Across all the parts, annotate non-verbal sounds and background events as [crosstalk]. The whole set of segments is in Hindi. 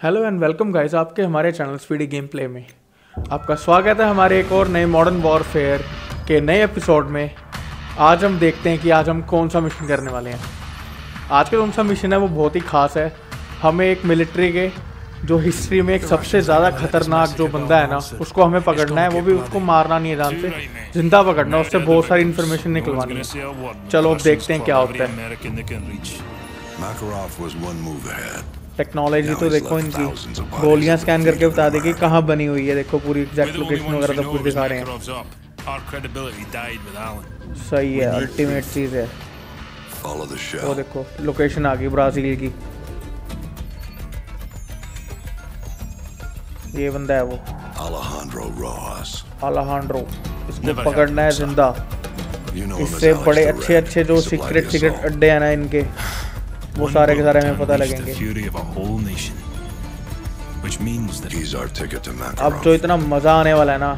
हेलो एंड वेलकम गाइस आपके हमारे चैनल स्पीडी गेम प्ले में। आपका स्वागत है हमारे एक और नए मॉडर्न वॉरफेयर के नए एपिसोड में। आज हम देखते हैं कि आज हम कौन सा मिशन करने वाले हैं। आज का कौन सा मिशन है, वो बहुत ही खास है। हमें एक मिलिट्री के, जो हिस्ट्री में एक सबसे ज़्यादा खतरनाक जो बंदा है ना, उसको हमें पकड़ना है। वो भी उसको मारना नहीं है जान से। ज़िंदा पकड़ना उससे बहुत सारी इन्फॉर्मेशन निकलवानी है। चलो अब देखते हैं क्या होता है। टेक्नोलॉजी तो देखो इनकी गोलियाँ स्कैन करके बता देगी कहाँ बनी हुई है। देखो पूरी एग्जैक्ट लोकेशन वगैरह तो पूरी दिखा रहे हैं। सही है अल्टीमेट चीज़ है। वो देखो लोकेशन आ गई ब्राज़ील की। ये बंदा है वो। Alejandro Ross. Alejandro. इसको पकड़ना है ज़िंदा। इससे बड़े अच्छे अच्छे जो सीक्रेट सीक्रेट अड्डे हैं ना इनके। वो सारे के सारे हमें पता लगेंगे। अब जो इतना मज़ा आने वाला है ना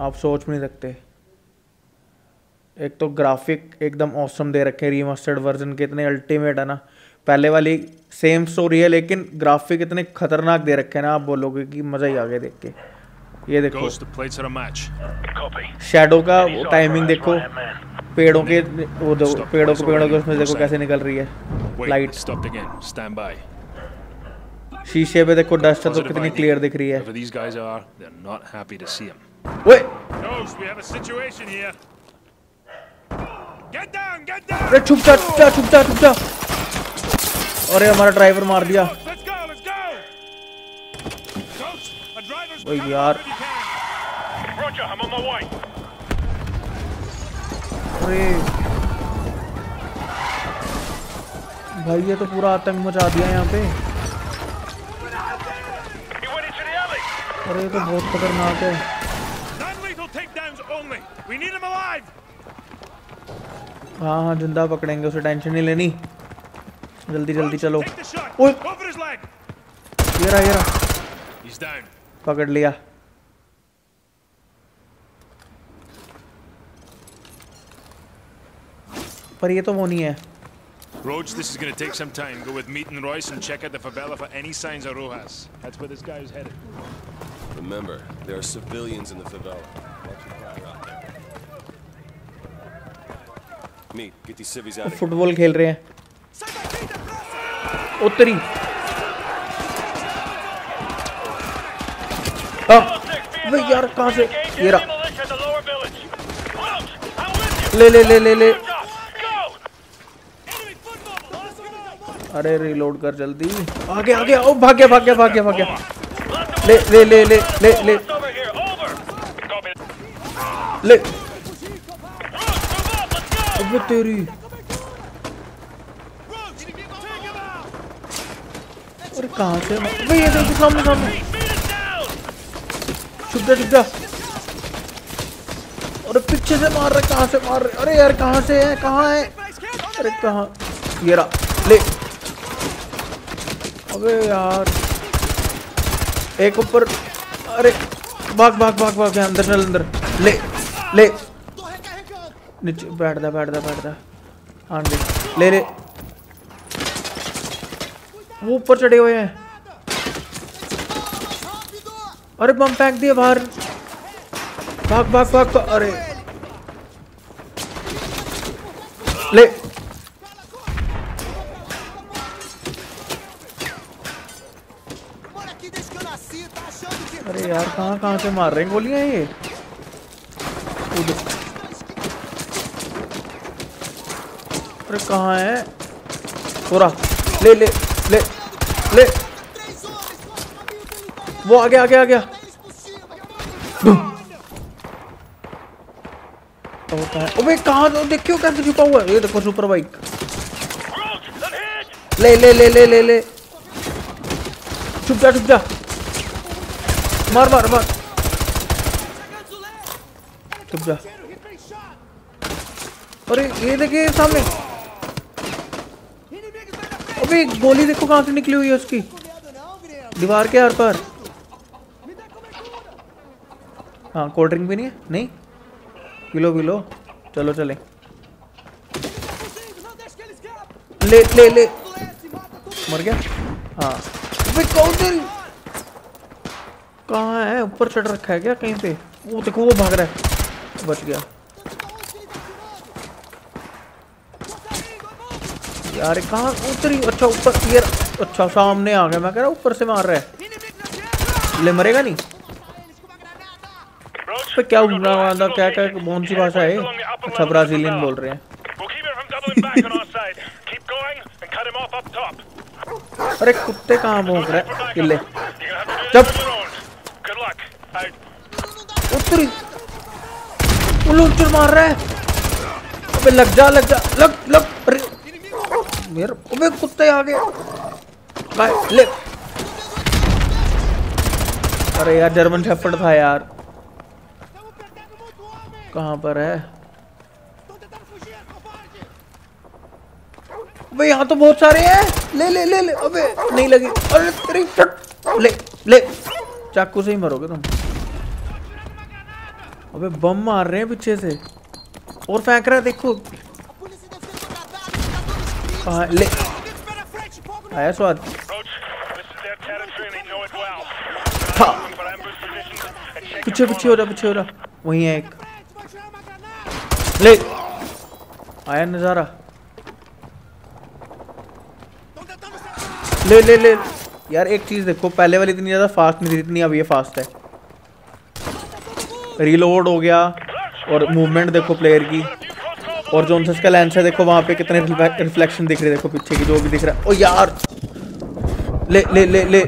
आप सोच भी नहीं सकते। एक तो ग्राफिक एकदम औसम दे रखे हैं रीमास्टर्ड वर्जन के इतने अल्टीमेट है ना। पहले वाली सेम स्टोरी है लेकिन ग्राफिक इतने खतरनाक दे रखे हैं ना आप बोलोगे कि मज़ा ही आ गया देख के। ये देखो. शैडो का टाइमिंग देखो। पेड़ों के वो दो पेड़ों के पेड़ों के उसमें देखो कैसे निकल रही है। Light stop again stand by शीशे पे देखो डस्ट तो कितनी क्लियर दिख रही है। These guys are they are not happy to see him ओए! Nose we have a situation here get down get down अरे छुप जा छुप जा छुप जा अरे हमारा ड्राइवर मार दिया। ओए यार। अरे। भाई ये तो पूरा आतंक मचा दिया यहाँ पे। अरे ये तो बहुत खतरनाक है। हाँ हाँ ज़िंदा पकड़ेंगे उसे टेंशन नहीं लेनी। जल्दी जल्दी चलो। ये रहा, ये रहा। पकड़ लिया। पर ये तो वो नहीं है Rhodes, this is going to take some time. Go with Meat and Royce and check out the favela for any signs of Rojas. That's where this guy is headed. Remember, there are civilians in the favela. Watch your fire out there. Meet, get these civvies out of here. Football खेल रहे हैं उत्तरी हाँ वे यार कहाँ से ये रहा ले ले ले ले ले अरे रिलोड कर जल्दी। आगे आगे ओ भाग गया भाग गया भाग गया भाग। गया ले ले ले ले ले ले। ले। अबे तेरी। अरे कहाँ से? अबे ये देखो, सामने सामने। छुप जा छुप जा। अरे पीछे से मार रहे कहाँ से मार रहे अरे यार, कहाँ से है? कहाँ है? अरे कहाँ? ये रहा। अबे यार। एक ऊपर। अरे भाग भाग भाग भाग अंदर चल अंदर। ले ले। नीचे बैठ जा बैठ जा बैठ जा। हाँ जी ले ले वो ऊपर चढ़े हुए हैं। अरे बम फेंक दिए बाहर। भाग भाग, भाग। अरे। ले। अरे यार, कहाँ कहाँ से मार रहे हैं गोलियाँ ये। अरे कहाँ है? पूरा ले ले ले ले। वो आ गया आ गया आ गया। तो अबे कहाँ तो देखियो कैसे छुपा हुआ है? ये देखो, सुपर बाइक। ले ले ले ले ले ले। छुप जा छुप जा। मार मार मार। छुप जा। अरे, ये देखिए सामने। अबे गोली देखो कहाँ से निकली हुई है उसकी। दीवार के हर पर। हाँ कोल्ड ड्रिंक भी नहीं है? नहीं? Pillow pillow. चलो, चले। ले ले ले। मर गया? हाँ। कौन तेरी कहाँ है? ऊपर चढ़ रखा है क्या कहीं पे? वो देखो वो भाग रहा है। बच गया। यार कहाँ उतरी? अच्छा ऊपर यार अच्छा सामने आ गया। मैं कह रहा ऊपर से मार रहा है। ले मरेगा नहीं? पे क्या हुआ? वाला क्या क्या कौन सी भाषा है? अच्छा ब्राजीलियन बोल रहे हैं. अरे कुत्ते कहाँ भौंक रहे किले You're लॉन्चर मार रहा है। अबे लग जा लग जा, लग लग मेरे, अबे कुत्ते आ गए। ले। अरे यार, जर्मन शेफर्ड था यार। कहाँ पर है? अबे यहाँ तो बहुत सारे हैं। ले ले ले ले, अबे, नहीं लगी। अरे तेरी ले ले। चाकू से ही मरोगे तुम। अबे बम मार रहे हैं पीछे से। और फेंक रहा है, देखो। कहाँ ले। आया स्वाद। पीछे पीछे हो रहा, पीछे हो रहा। वहीं है एक। ले। आया नज़ारा। ले ले ले। यार एक चीज़ देखो, पहले वाली इतनी ज़्यादा फास्ट नहीं थी, इतनी अब ये फास्ट है। रीलोड हो गया और मूवमेंट देखो प्लेयर की। और से इसका लेंस है, देखो वहाँ पे कितने रिफ्लेक्शन दिख रहे हैं, देखो पीछे की जो भी दिख रहा है। ओ यार! ले ले ले ले.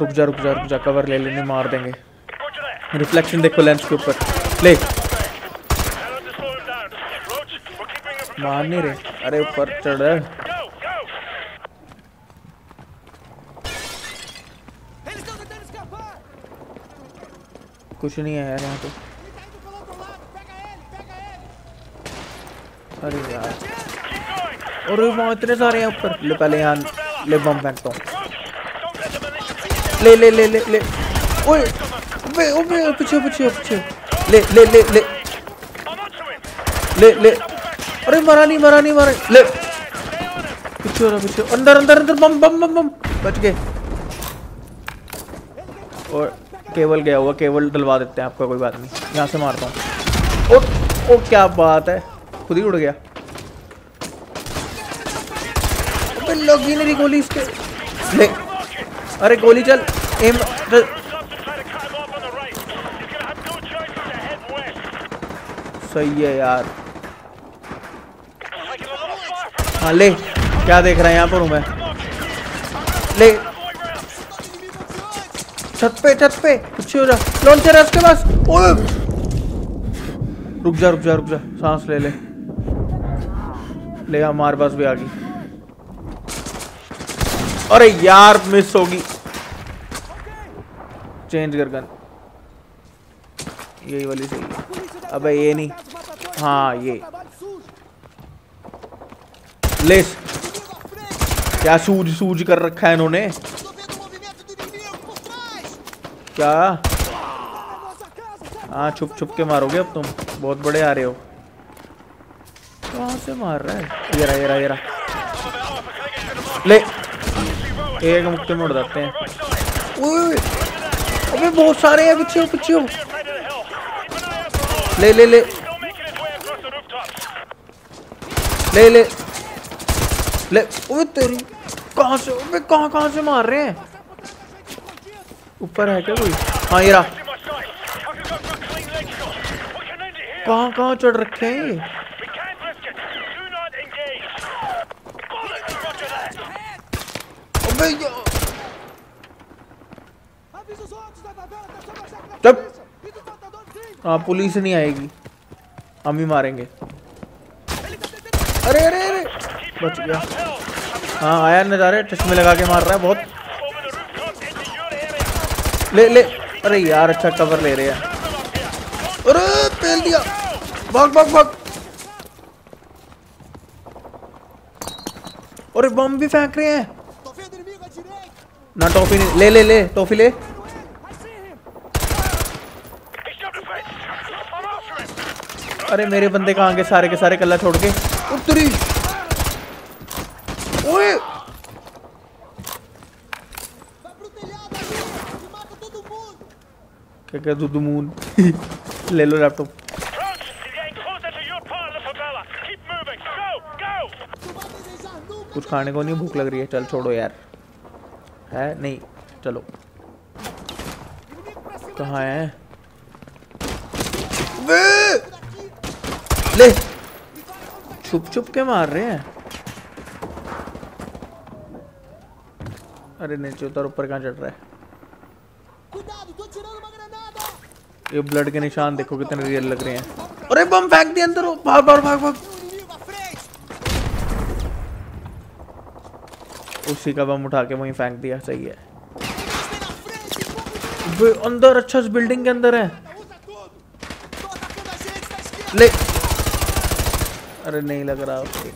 रुक जा रुक जा रुक जा कवर ले लेने, मार देंगे। रिफ्लेक्शन देखो लेंस के ऊपर। ले। मार नहीं रहे। अरे ऊपर चढ़ रहा है। कुछ नहीं है यार यहाँ ele! अरे यार. और वहाँ इतने सारे हैं ऊपर। ले पहले यहाँ, ले बम फेंकता हूँ. ले ले ले ले ले। ओए ओए ओए पीछे पीछे पीछे। ले ले ले ले. ले ले। अरे मरा नहीं मरा नहीं, मरा ले। पीछे रहा पीछे अंदर अंदर अंदर, बम बम बम बम। बच गए। और केबल गया हुआ केवल डलवा देते हैं आपका कोई बात नहीं यहाँ से मारता हूँ ओ ओ क्या बात है खुद ही उड़ गया लगी नहीं गोली इसके ले अरे गोली चल एम चल. सही है यार हाँ ले क्या देख रहा है यहाँ पर हूँ मैं ले छत पे छत पे। पीछे हो जा। लॉन्चर है उसके पास। ओए। रुक जा रुक जा रुक जा। सांस ले ले। ले हमारे पास भी आ गई अरे यार मिस होगी। चेंज कर गन यही वाली सही अबे ये नहीं। हाँ ये। trabalho sujo! ले। क्या सूज सूज कर रखा है इन्होंने? क्या! हाँ छुप छुप के मारोगे अब तुम? बहुत बड़े आ रहे हो। कहाँ से मार रहा है? ये रहा ये रहा ये रहा। ले। एक मुक्के में उड़ जाते हैं। अबे, बहुत सारे हैं पीछे पीछे। ले ले ले. ले ले। ले। ओए तेरी, कहाँ से, अबे, कहाँ कहाँ से मार रहे हैं? ऊपर है क्या कोई? हाँ ये कहाँ कहाँ चढ़ रखे हैं ये? जब हाँ पुलिस नहीं आएगी। हम ही मारेंगे। अरे अरे अरे। बच गया। हाँ आया नजारे चश्मे लगा के मार रहा है, बहुत। ले ले। अरे यार अच्छा कवर ले रहे हैं। अरे पेल दिया। भाग भाग भाग। अरे, बम भी फेंक रहे हैं! ना, टॉफी नहीं। ले ले ले, टॉफी ले. अरे, मेरे बंदे कहाँ गए? सारे के सारे कल्ला छोड़ के। उत्तरी [laughs] Go, go! Tu vai desejar nunca! कुछ खाने को नहीं भूख लग रही है। चल छोड़ो यार। है? नहीं। चलो! कहाँ है? Daqui! ले! छुप छुप के मार रहे हैं। अरे नीचे उतर ऊपर कहाँ चढ़ रहा है? ये ब्लड के निशान देखो कितने रियल लग रहे हैं अरे बम फेंक दिया अंदर भाग भाग भाग भाग! उसी का बम उठा के वहीं फेंक दिया सही है अंदर अच्छा इस बिल्डिंग के अंदर है! ले अरे नहीं लग रहा उसके!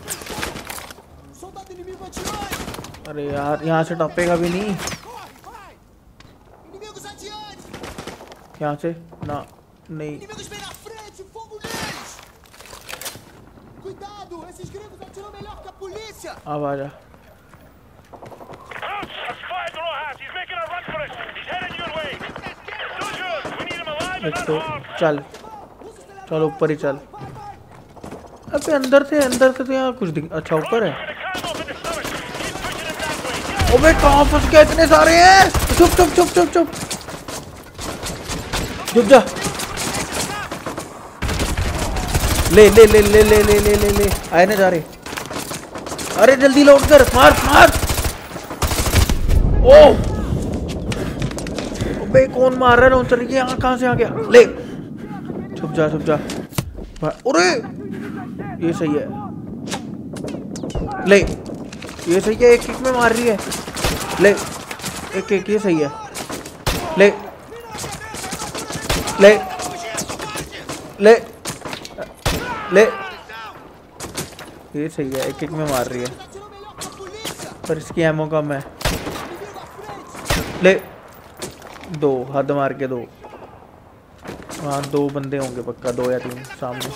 अरे यार यहाँ से टपेगा भी नहीं यहाँ से? ना नहीं। अब आ जा। तो चल। चल ऊपर ही चल। अबे अंदर से अंदर से तो यहाँ कुछ दिख अच्छा ऊपर है। ओबे कहाँ फंस गए इतने सारे हैं। चुप चुप चुप चुप चुप। चुप जा। ले ले ले ले ले ले ले ले ले। आए ना जा रहे। अरे जल्दी लौट कर, मार मार। ओ। अबे, कौन मार रहा है? लॉन्चर ये यहाँ कहाँ से आ गया? ले। छुप जा छुप जा। अरे। ये सही है। ले। ये सही है एक किक में मार रही है। ले। एक एक ये सही है। ले। ले ले ले। ये सही है, एक एक में मार रही है! पर इसकी एमो कम है! ले, दो, हद मार के दो। हाँ दो बंदे होंगे पक्का, दो या तीन सामने।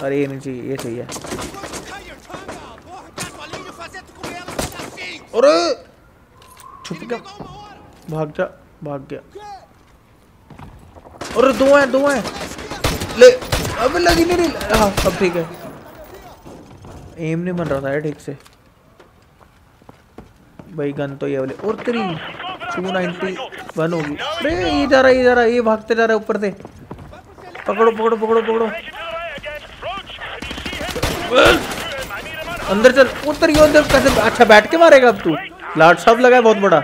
अरे ये नहीं चाहिए, ये सही है। अरे! छुप गया। भाग जा, भाग गया। अरे दो हैं दो हैं। ले, अबे लगी नहीं हाँ अब ठीक है। एम नहीं बन रहा था ठीक से। भाई गन तो ये वाले। और तेरी टू नाइनटी वन होगी। अरे, ये जा रहा है, ये जा रहा है, ये भागते जा रहा है ऊपर से। पकड़ो पकड़ो पकड़ो पकड़ो? अंदर चल। उतर, ये अंदर कैसे अच्छा बैठ के मारेगा अब तू। लाट सब लगा है बहुत बड़ा।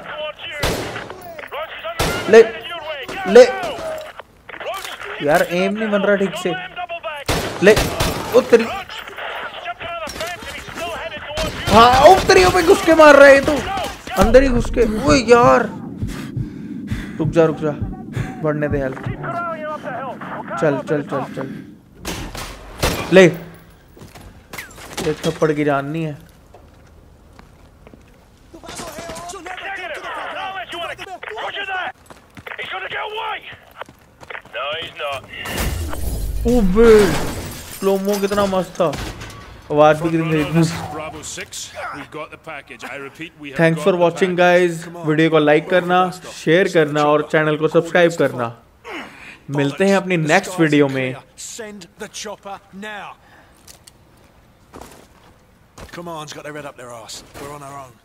ले ले। यार एम नहीं बन रहा ठीक से। ले उतरी हाँ उतरी ऊपर घुस के मार रहा है तू। अंदर ही घुस के ओए यार। रुक जा रुक जा। बढ़ने दे हेल्प चल चल चल चल। ले। थप्पड़ तो की जान नहीं है। ओबे स्लोमो कितना मस्त था। आवाज़ भी गिरी मेरी thanks for watching guys video को लाइक करना शेयर करना और चैनल को सब्सक्राइब करना। मिलते हैं अपनी नेक्स्ट वीडियो में। Come on, got their head up their ass. We're on our own.